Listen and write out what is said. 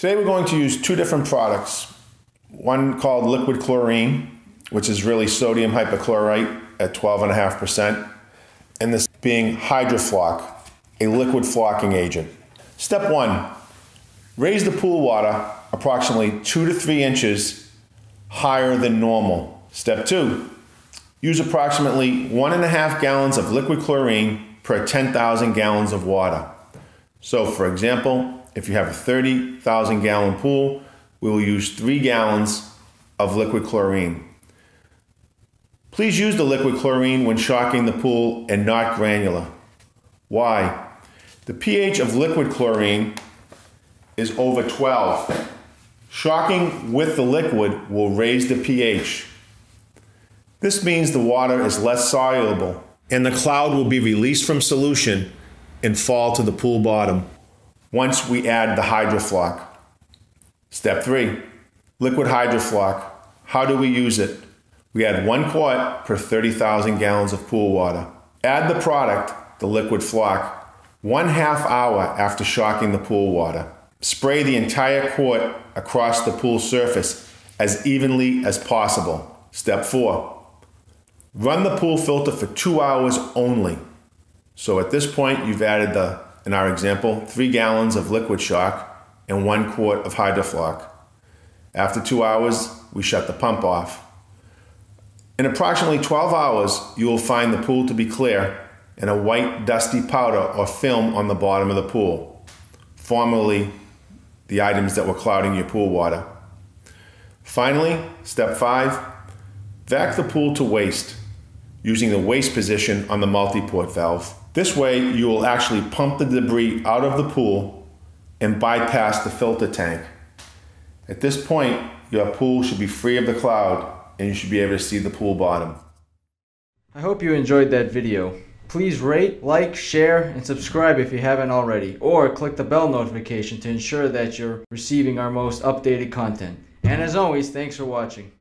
Today we're going to use two different products. One called liquid chlorine, which is really sodium hypochlorite at 12.5%, and this being Hydrofloc, a liquid flocking agent. Step one, raise the pool water approximately two to three inches higher than normal. Step two, use approximately one and a half gallons of liquid chlorine per 10,000 gallons of water. So for example, if you have a 30,000 gallon pool, we will use three gallons of liquid chlorine. Please use the liquid chlorine when shocking the pool and not granular. Why? The pH of liquid chlorine is over 12. Shocking with the liquid will raise the pH. This means the water is less soluble and the cloud will be released from solution and fall to the pool bottom once we add the Hydrofloc. Step three, liquid Hydrofloc. How do we use it? We add one quart per 30,000 gallons of pool water. Add the product, the liquid floc, one half hour after shocking the pool water. Spray the entire quart across the pool surface as evenly as possible. Step four, run the pool filter for two hours only. So at this point, you've added the in our example, three gallons of liquid shock and one quart of Hydrofloc. After two hours, we shut the pump off. In approximately 12 hours, you will find the pool to be clear and a white dusty powder or film on the bottom of the pool, formerly the items that were clouding your pool water. Finally, step five, vac the pool to waste using the waste position on the multi-port valve. This way, you will actually pump the debris out of the pool and bypass the filter tank. At this point, your pool should be free of the cloud and you should be able to see the pool bottom. I hope you enjoyed that video. Please rate, like, share, and subscribe if you haven't already, or click the bell notification to ensure that you're receiving our most updated content. And as always, thanks for watching.